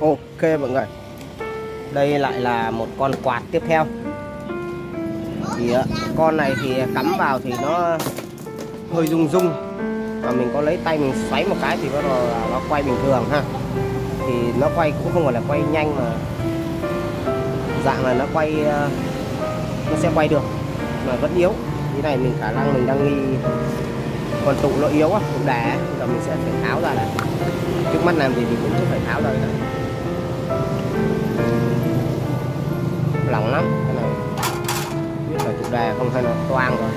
Ok mọi người. Đây lại là một con quạt tiếp theo. Thì ờ, con này thì cắm vào thì nó hơi rung rung. Và mình có lấy tay mình xoáy một cái thì bắt đầu nó quay bình thường ha. Thì nó quay cũng không phải là quay nhanh mà Dạng là nó quay ờ, Nó sẽ quay được Mà vẫn yếu. Cái này mình khả năng mình đang nghi Còn tụ nó yếu á, tụ đẻ Giờ mình sẽ phải tháo ra này trước mắt làm gì thì cũng phải tháo ra này lỏng lắm. Cái này biết là chủ đề không hay là toan rồi.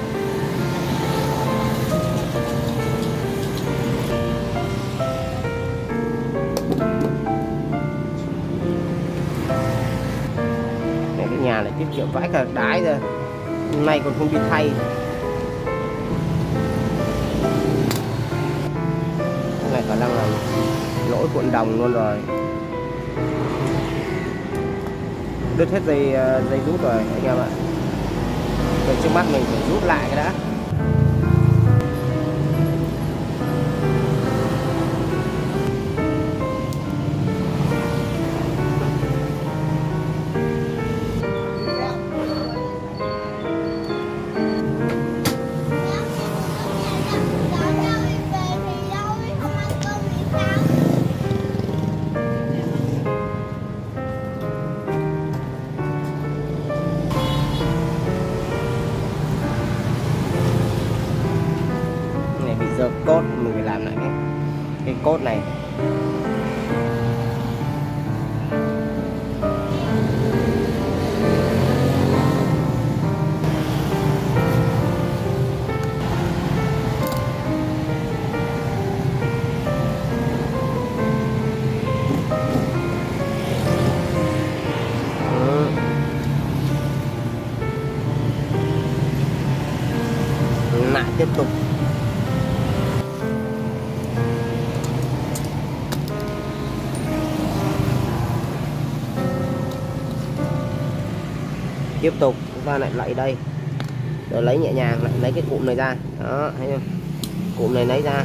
Này cái nhà này tiếp triệu vãi cả đái rồi hôm nay còn không đi thay. Cái này khả năng là lỗi cuộn đồng luôn rồi. Đứt hết dây ờ, dây rút rồi, anh em ạ. Rồi trước mắt mình phải rút lại cái đã. Cốt này. Ờ. Tiếp tục. Tiếp tục, chúng ta lại lại đây. Rồi lấy nhẹ nhàng, lại lấy cái cụm này ra. Đó, thấy không? Cụm này lấy ra.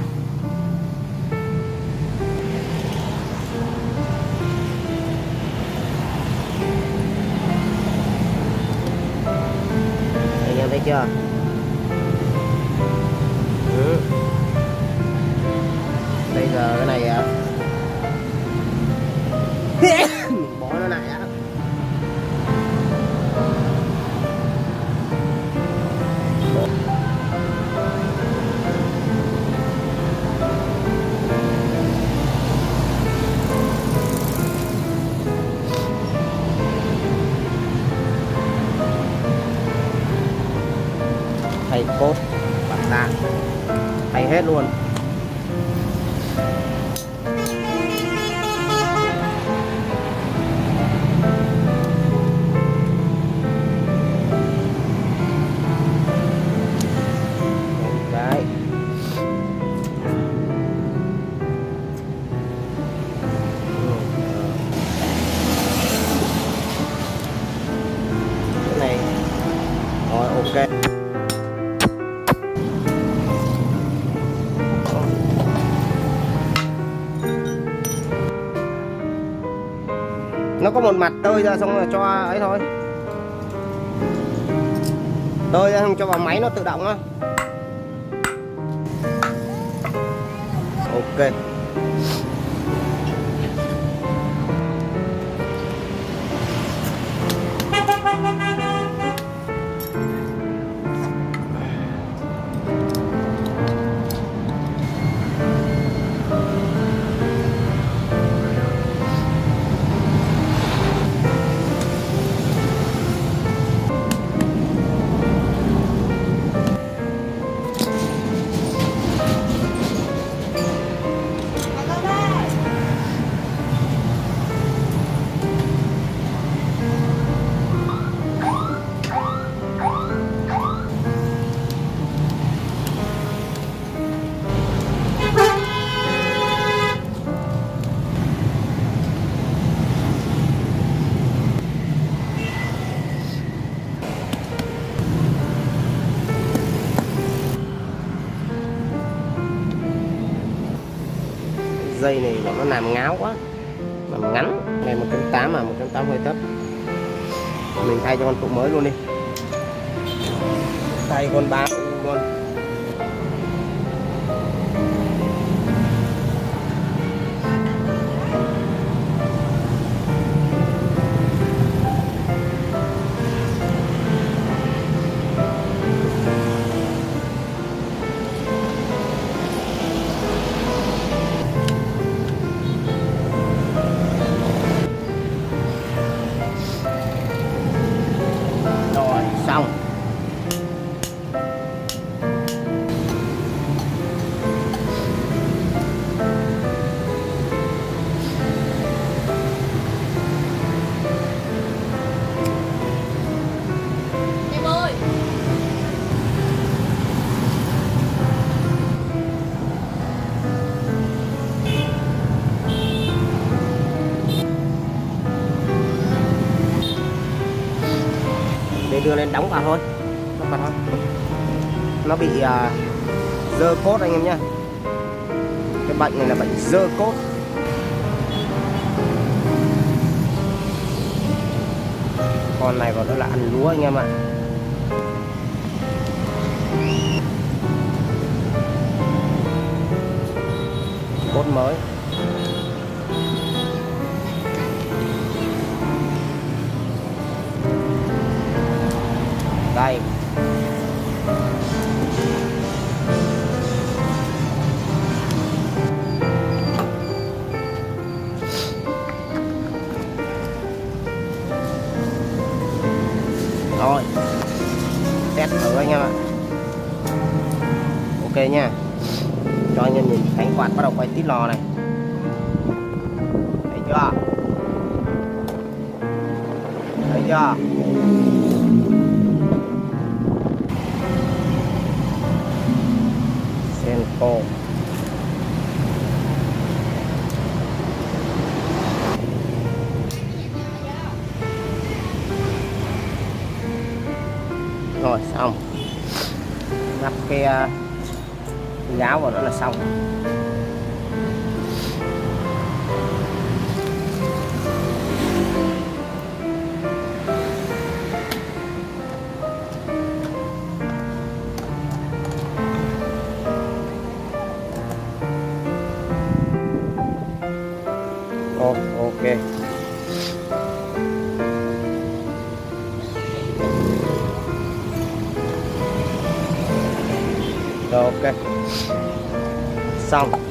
Anh em thấy chưa? Cốt bản tạ thay hết luôn. Nó có một mặt tơi ra xong rồi cho ấy thôi. Tơi ra không cho vào máy nó tự động á. Ok. Dây này nó làm ngáo quá làm ngắn này 180 mà 180 hơi thấp mình thay cho con phụ mới luôn đi. Thay con ba luôn đưa lên đóng vào thôi. Đóng vào thôi. Nó bị à, dơ cốt anh em nhé cái bệnh này là bệnh dơ cốt. Con này còn nữa là ăn lúa anh em ạ. Cốt mới. Đây. Rồi, test thử anh em ạ. Ok nha. Cho anh em nhìn, cánh quạt bắt đầu quay tít lò này. Thấy chưa? Thấy chưa? Senko rồi xong. Lắp cái à, gáo vào đó là xong. Oh ok. Rồi ok. Xong.